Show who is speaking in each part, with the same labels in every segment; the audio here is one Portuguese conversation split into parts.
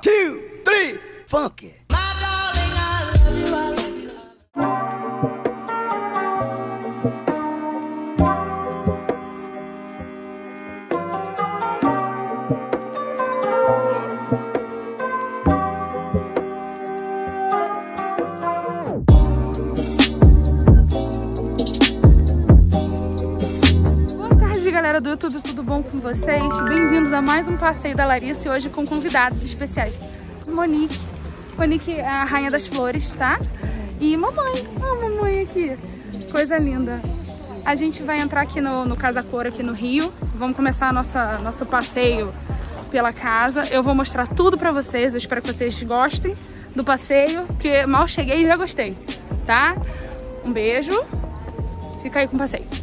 Speaker 1: two, three, funky.
Speaker 2: A mais um passeio da Larissa e hoje com convidados especiais. Monique. Monique é a rainha das flores, tá? E mamãe. Ah, mamãe aqui. Coisa linda. A gente vai entrar aqui no, no Casa Cor, aqui no Rio. Vamos começar nossa, nosso passeio pela casa. Eu vou mostrar tudo pra vocês. Eu espero que vocês gostem do passeio, porque mal cheguei e já gostei, tá? Um beijo. Fica aí com o passeio.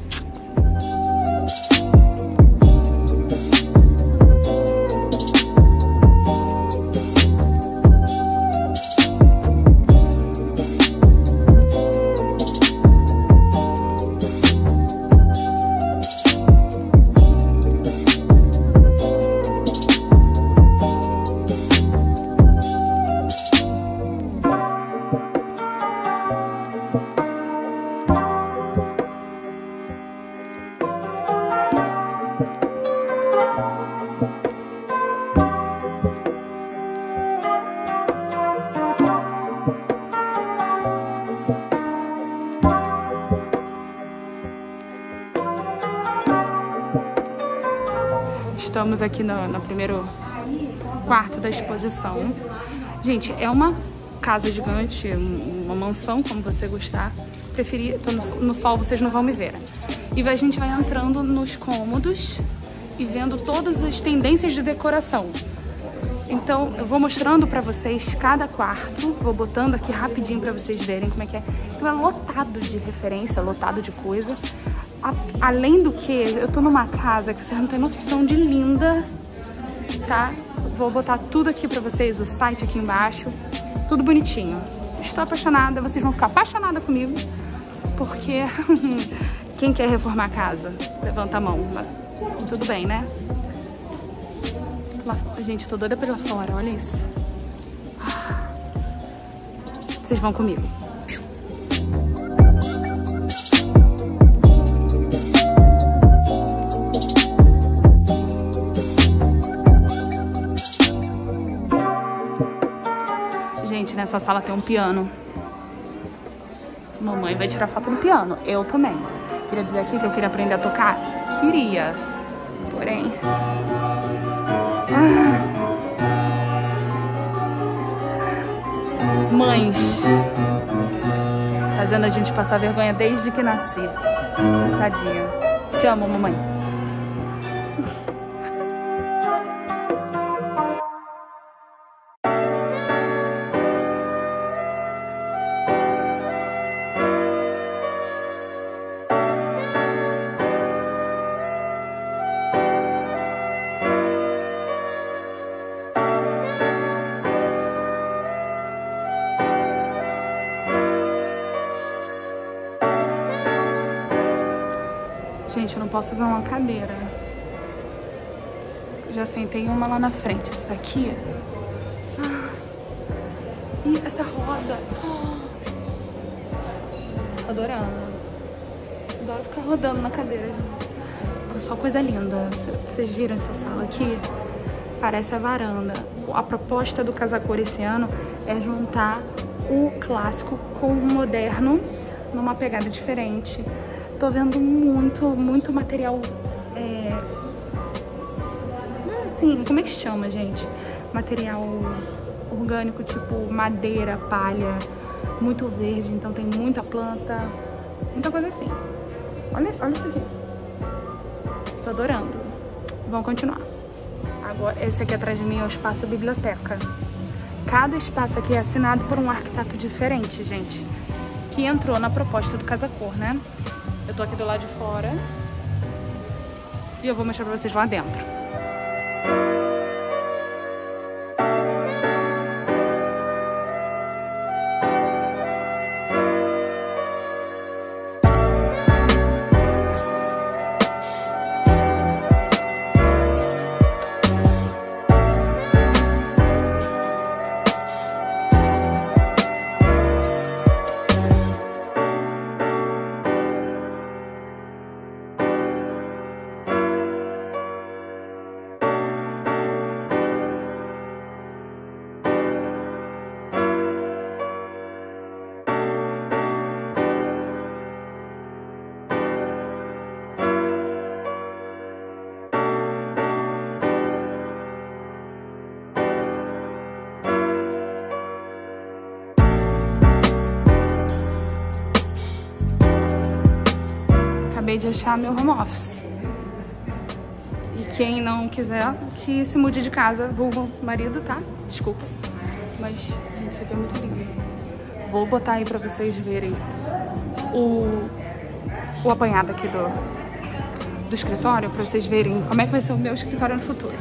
Speaker 2: Estamos aqui no, no primeiro quarto da exposição. Gente, é uma casa gigante, um- uma mansão, como você gostar. Preferi, no, no sol, vocês não vão me ver. E a gente vai entrando nos cômodos e vendo todas as tendências de decoração. Então, eu vou mostrando pra vocês cada quarto, vou botando aqui rapidinho pra vocês verem como é que é. Então, é lotado de referência, lotado de coisa. A- além do que, eu tô numa casa que vocês não têm noção de linda, tá? Vou botar tudo aqui pra vocês, o site aqui embaixo, tudo bonitinho. Estou apaixonada, vocês vão ficar apaixonada comigo, porque quem quer reformar a casa? Levanta a mão. Tudo bem, né? Lá, gente, tô doida pra ir lá fora, olha isso. Vocês vão comigo. Gente, nessa sala tem um piano. Mamãe vai tirar foto no piano. Eu também. Queria dizer aqui que eu queria aprender a tocar? Queria. Porém. Mães. Fazendo a gente passar vergonha desde que nasci. Tadinha. Te amo, mamãe. Gente, eu não posso ver uma cadeira. Já sentei uma lá na frente. Essa aqui. Ah. E essa roda. Ah. Adorando. Adoro ficar rodando na cadeira, gente. Só coisa linda. Vocês viram essa sala aqui? Parece a varanda. A proposta do Casacor esse ano é juntar o clássico com o moderno numa pegada diferente. Tô vendo muito, muito material. É... é Assim, como é que chama, gente? Material orgânico, tipo madeira, palha, muito verde, então tem muita planta, muita coisa assim. Olha, olha isso aqui. Tô adorando. Vamos continuar. Agora, esse aqui atrás de mim é o espaço biblioteca. Cada espaço aqui é assinado por um arquiteto diferente, gente. Que entrou na proposta do Casa Cor, né? Eu tô aqui do lado de fora. E eu vou mostrar pra vocês lá dentro. Acabei de achar meu home office. E quem não quiser, que se mude de casa, vulgo marido, tá? Desculpa. Mas, gente, isso aqui é muito lindo. Vou botar aí pra vocês verem o, o apanhado aqui do, do escritório, pra vocês verem como é que vai ser o meu escritório no futuro.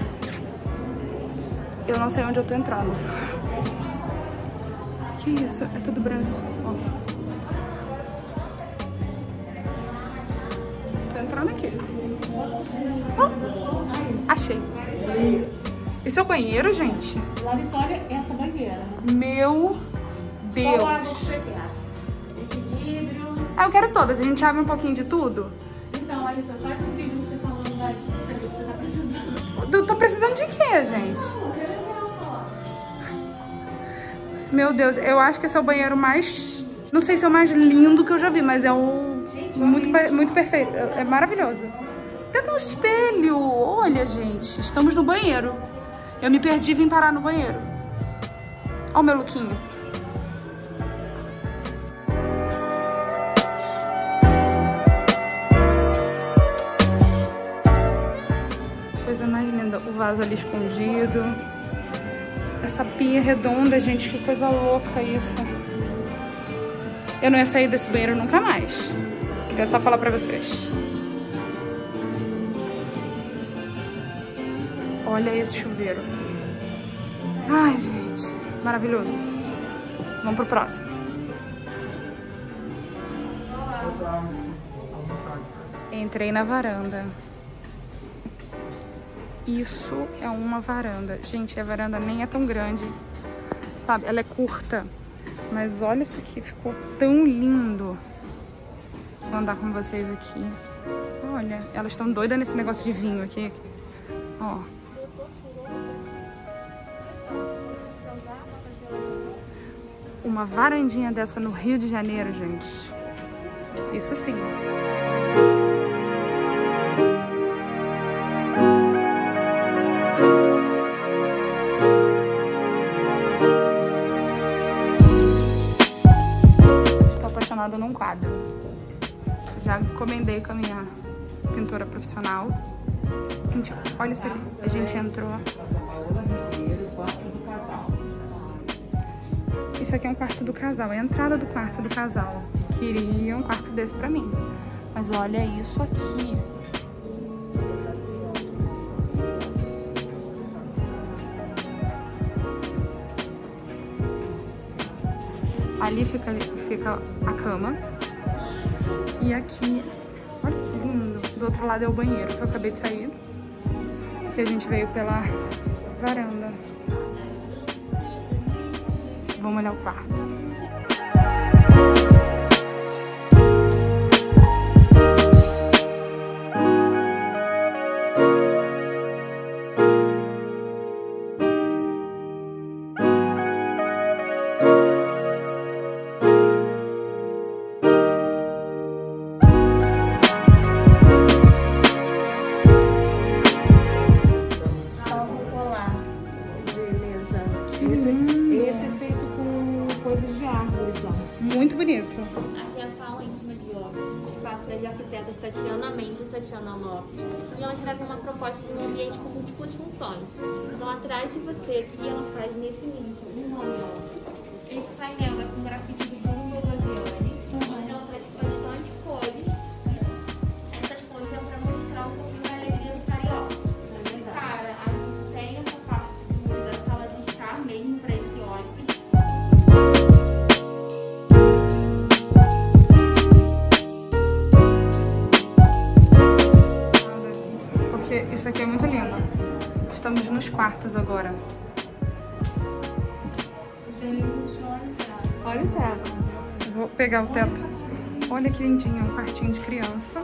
Speaker 2: Eu não sei onde eu tô entrando. Que isso? É tudo branco. Ó, achei. Esse é o banheiro, gente?
Speaker 3: Larissa, olha essa banheira.
Speaker 2: Meu Deus. Ah, eu quero todas. A gente abre um pouquinho de tudo?
Speaker 3: Então, Larissa, faz um vídeo você falando da disso aí que você tá precisando.
Speaker 2: Eu tô precisando de quê, gente? Meu Deus, eu acho que esse é o banheiro mais... Não sei se é o mais lindo que eu já vi, mas é o... Muito, pe- muito perfeito. É maravilhoso. Até tem um espelho. Olha, gente. Estamos no banheiro. Eu me perdi e vim parar no banheiro. Olha o meu lookinho. Coisa mais linda. O vaso ali escondido. Essa pia redonda, gente. Que coisa louca isso. Eu não ia sair desse banheiro nunca mais. Queria só falar pra vocês. Olha esse chuveiro. Ai, gente. Maravilhoso. Vamos pro próximo. Entrei na varanda. Isso é uma varanda. Gente, a varanda nem é tão grande. Sabe? Ela é curta. Mas olha isso aqui. Ficou tão lindo. Vou andar com vocês aqui. Olha, elas estão doidas nesse negócio de vinho aqui. Ó. Uma varandinha dessa no Rio de Janeiro, gente. Isso sim. Estou apaixonada num quadro. Já encomendei com a minha pintora profissional. Gente, olha isso aqui. A gente entrou. Isso aqui é um quarto do casal, é a entrada do quarto do casal. Queria um quarto desse pra mim. Mas olha isso aqui. Ali fica, fica a cama. E aqui, olha que lindo. Do outro lado é o banheiro que eu acabei de sair. Que a gente veio pela varanda. Vamos olhar o quarto. Muito bonito.
Speaker 4: Aqui é a sala íntima de obras, espaço das arquitetas Tatiana Mendes e Tatiana Lopes. E elas trazem uma proposta de um ambiente com múltiplas funções. Então, atrás de você aqui, ela faz nesse link, um. Esse painel é com grafite
Speaker 2: isso aqui é muito lindo. Estamos nos quartos agora. Olha o teto. Vou pegar o teto. Olha que lindinho, um quartinho de criança.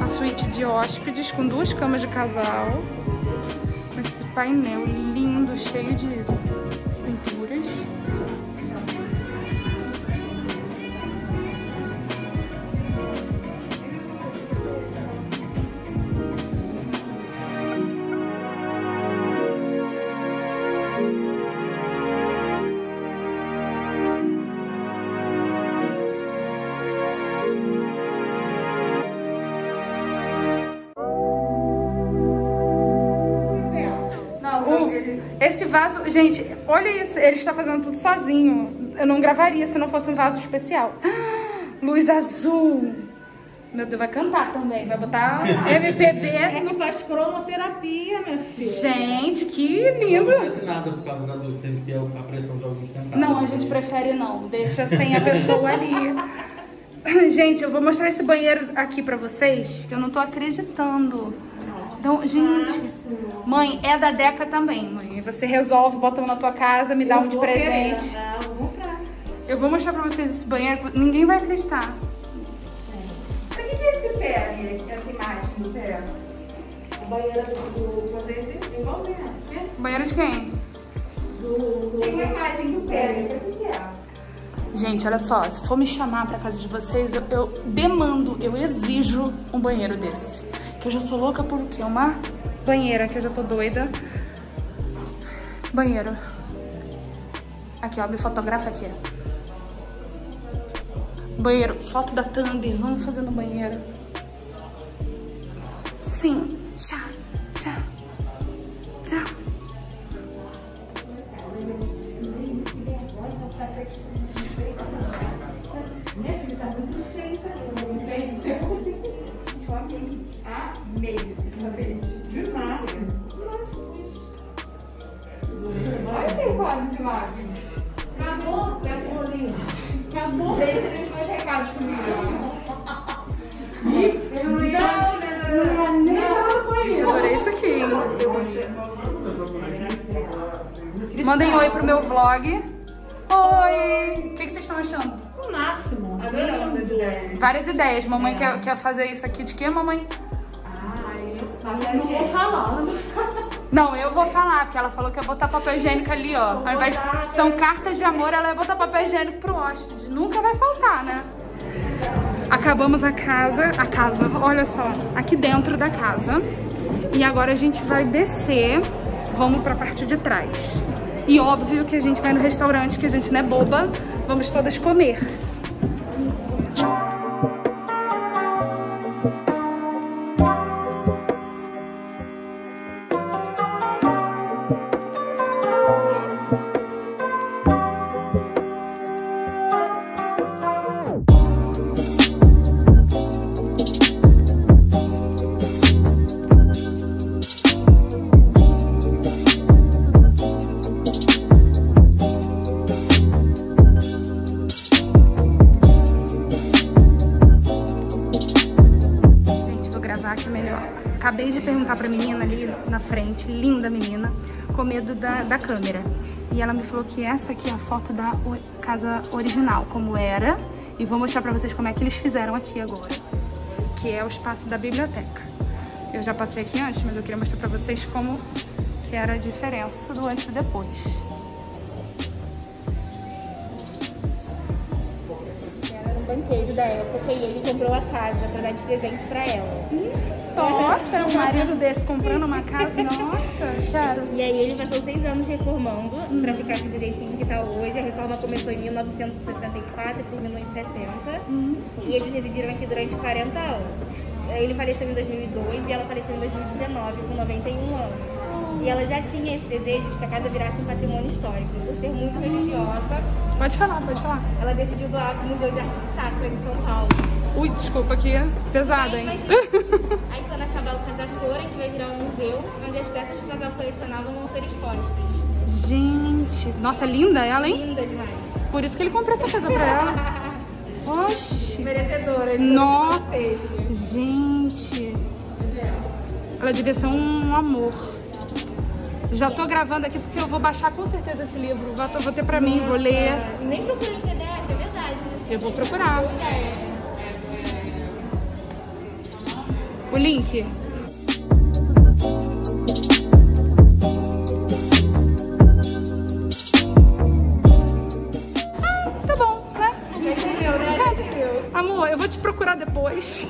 Speaker 2: A suíte de hóspedes com duas camas de casal. Esse painel lindo, cheio de pinturas. Vaso, gente, olha isso, ele está fazendo tudo sozinho. Eu não gravaria se não fosse um vaso especial. Luz azul. Meu Deus, vai cantar também, vai botar MPB.
Speaker 3: É que faz cromoterapia, minha filha.
Speaker 2: Gente, que
Speaker 5: Não
Speaker 2: lindo.
Speaker 5: acontece nada por causa da luz, tem que ter a pressão de alguém sentado.
Speaker 2: Não, a gente prefere não, deixa sem a pessoa ali. Gente, eu vou mostrar esse banheiro aqui pra vocês, que eu não tô acreditando. Então, gente, mãe, é da Deca também, mãe. Você resolve, bota um na tua casa, me dá um de
Speaker 3: vou querer,
Speaker 2: presente.
Speaker 3: tá? Eu vou comprar.
Speaker 2: Eu vou mostrar pra vocês esse banheiro, ninguém vai acreditar.
Speaker 6: O que é esse pé essa imagem do pé?
Speaker 3: A banheira do, esse igualzinho, né?
Speaker 2: Banheiro de quem?
Speaker 3: Do, do,
Speaker 6: Tem uma imagem do pé, o que que é?
Speaker 2: Gente, olha só, se for me chamar pra casa de vocês, eu, eu demando, eu exijo um banheiro desse. Que eu já sou louca por quê? Uma banheira, que eu já tô doida. Banheiro. Aqui, ó, me fotografa aqui. Banheiro, foto da thumb, vamos fazer no banheiro. Sim, tchau, tchau, tchau.
Speaker 3: Acabou.
Speaker 6: Recados comigo.
Speaker 3: Não.
Speaker 6: Não,
Speaker 2: Gente, adorei isso aqui, hein? Mandem oi pro meu vlog. Oi! O que, que vocês estão achando?
Speaker 3: O máximo.
Speaker 6: Adorando as ideias.
Speaker 2: Várias ideias. Mamãe quer, quer fazer isso aqui de quê, mamãe?
Speaker 3: Ah, eu não vou falar. eu não vou falar.
Speaker 2: Não, eu vou falar, porque ela falou que ia botar papel higiênico ali, ó. Ao invés
Speaker 3: botar,
Speaker 2: são
Speaker 3: né?
Speaker 2: cartas de amor, ela ia botar papel higiênico pro hóspede. Nunca vai faltar, né? Acabamos a casa, a casa, olha só, aqui dentro da casa. E agora a gente vai descer, vamos pra parte de trás. E óbvio que a gente vai no restaurante, que a gente não é boba, vamos todas comer. Com medo da, da câmera. E ela me falou que essa aqui é a foto da casa original, como era. E vou mostrar pra vocês como é que eles fizeram aqui agora. Que é o espaço da biblioteca. Eu já passei aqui antes, mas eu queria mostrar pra vocês como que era a diferença do antes e depois.
Speaker 4: Ela era um banqueiro da época e ele comprou a casa pra dar de presente pra ela.
Speaker 2: Nossa, um marido desse comprando uma casa, nossa, quero.
Speaker 4: E aí ele passou seis anos reformando pra ficar assim do jeitinho que tá hoje. A reforma começou em 1964 e terminou em 70. E eles residiram aqui durante 40 anos. Ele faleceu em 2002 e ela faleceu em 2019 com 91 anos. E ela já tinha esse desejo de que a casa virasse um patrimônio histórico. Por ser muito religiosa,
Speaker 2: Pode falar, pode falar.
Speaker 4: ela decidiu doar para o Museu de Arte Sacra em São Paulo.
Speaker 2: Ui, desculpa aqui, pesada, hein?
Speaker 4: Aí quando acabar o Casacor, a gente vai virar um museu onde as peças que o casal colecionava vão ser expostas.
Speaker 2: Gente, nossa, linda ela, hein?
Speaker 4: Linda demais.
Speaker 2: Por isso que ele comprou essa casa pra ela. Oxi.
Speaker 4: Merecedora de
Speaker 2: Nossa. Gente. Ela devia ser um amor. Já tô gravando aqui porque eu vou baixar com certeza esse livro. Vou, ter pra mim, vou ler.
Speaker 4: Nem procurei no PDF, é verdade.
Speaker 2: Eu vou procurar. O link. Ah, tá bom, né? Já entendeu, né? Já entendeu. Amor, eu vou te procurar depois.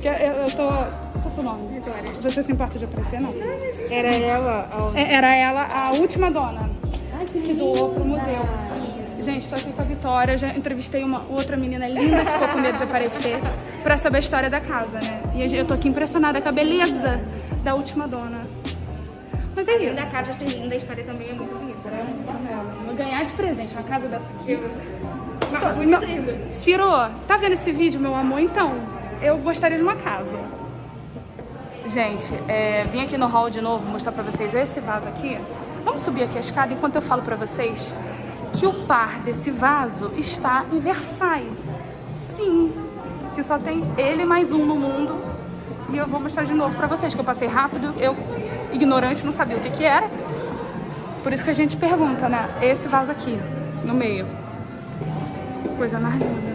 Speaker 2: Que eu, eu tô. Qual é o seu nome? Vitória. Você se importa de aparecer, não?
Speaker 6: Era ela.
Speaker 2: É, Era ela a última dona que doou pro museu. Gente, tô aqui com a Vitória. Já entrevistei uma outra menina linda que ficou com medo de aparecer pra saber a história da casa, né? E a eu tô aqui impressionada com a beleza da última dona. Mas é isso.
Speaker 6: Da casa ser linda, a história também é muito bonita.
Speaker 2: Vou ganhar de presente uma casa dessa aqui. Não, Ciro, tá vendo esse vídeo, meu amor? Então, eu gostaria de uma casa. Gente, é, vim aqui no hall de novo mostrar pra vocês esse vaso aqui. Vamos subir aqui a escada enquanto eu falo pra vocês que o par desse vaso está em Versailles. Sim, que só tem ele mais um no mundo. E eu vou mostrar de novo pra vocês, que eu passei rápido, eu, ignorante, não sabia o que que era. Por isso que a gente pergunta, né? Esse vaso aqui, no meio. Coisa mais linda.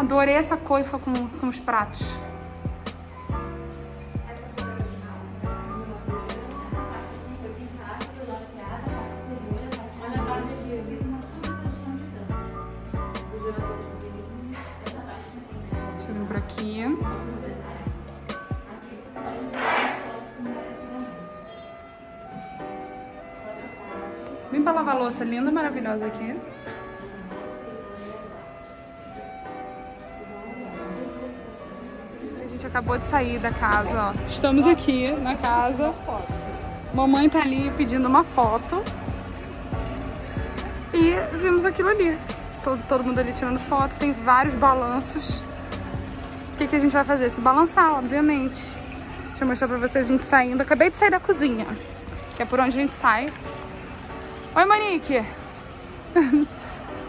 Speaker 2: Adorei essa coifa com, com os pratos. Deixa eu vir por aqui. Vem pra lavar louça linda, maravilhosa aqui. Acabou de sair da casa, ó. Estamos aqui na casa. Mamãe tá ali pedindo uma foto. E vimos aquilo ali. Todo, todo mundo ali tirando foto. Tem vários balanços. O que, que a gente vai fazer? Se balançar, obviamente. Deixa eu mostrar pra vocês a gente saindo. Acabei de sair da cozinha. Que é por onde a gente sai. Oi, Monique.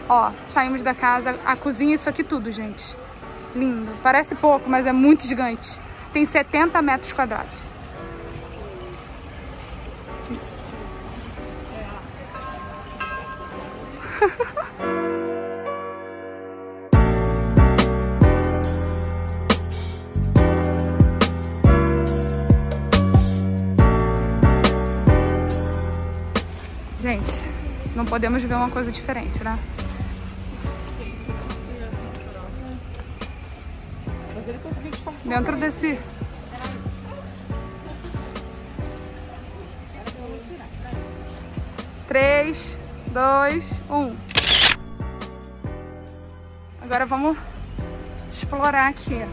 Speaker 2: Ó, saímos da casa, a cozinha, isso aqui tudo, gente. Lindo. Parece pouco, mas é muito gigante. Tem 70 metros quadrados. Gente, não podemos ver uma coisa diferente, né? Dentro desse... Três, dois, um. Agora vamos explorar aqui.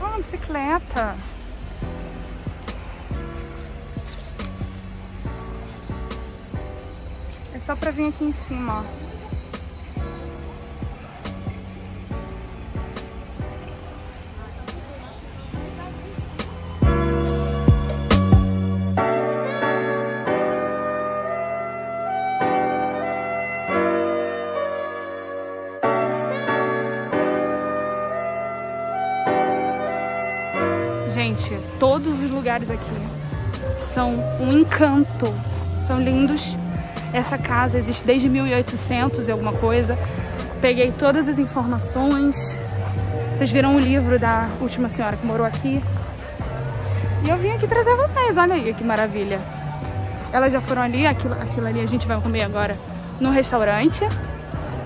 Speaker 2: Oh, uma bicicleta. É só pra vir aqui em cima, ó. Todos os lugares aqui são um encanto. São lindos. Essa casa existe desde 1800 e alguma coisa. Peguei todas as informações. Vocês viram o livro da última senhora que morou aqui. E eu vim aqui trazer vocês, olha aí que maravilha. Elas já foram ali, aquilo, aquilo ali a gente vai comer agora no restaurante.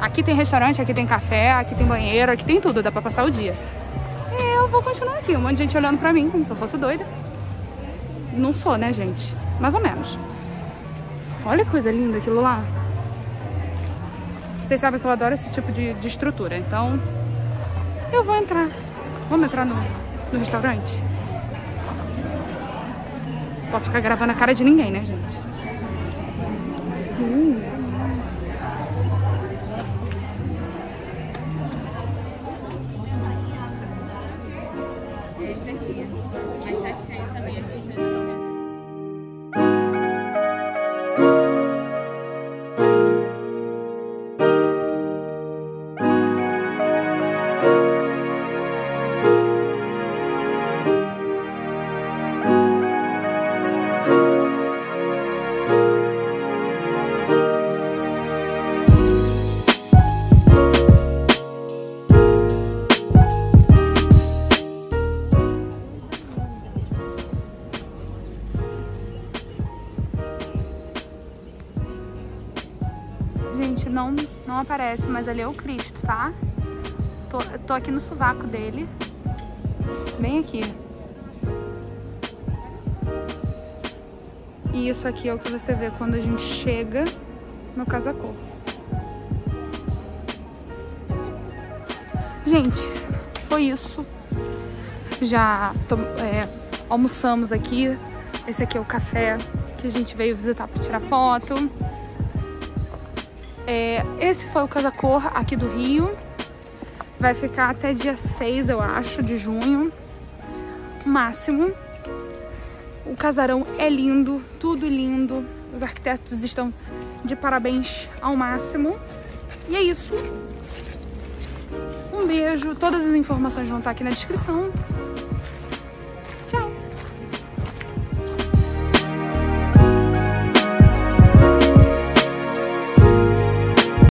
Speaker 2: Aqui tem restaurante, aqui tem café, aqui tem banheiro, aqui tem tudo, dá pra passar o dia. Vou continuar aqui, um monte de gente olhando pra mim como se eu fosse doida. Não sou, né, gente? Mais ou menos. Olha que coisa linda aquilo lá. Vocês sabem que eu adoro esse tipo de, de estrutura, então eu vou entrar. Vamos entrar no, no restaurante? Posso ficar gravando a cara de ninguém, né, gente? Uh.
Speaker 4: Mas
Speaker 2: ali é o Cristo, tá? Tô, tô aqui no sovaco dele. Bem aqui. E isso aqui é o que você vê quando a gente chega no Casacor. Gente, foi isso. Já é, almoçamos aqui. Esse aqui é o café que a gente veio visitar para tirar foto. É, esse foi o Casa Cor aqui do Rio. Vai ficar até dia 6, eu acho, de junho. Máximo. O casarão é lindo, tudo lindo. Os arquitetos estão de parabéns ao máximo. E é isso. Um beijo. Todas as informações vão estar aqui na descrição.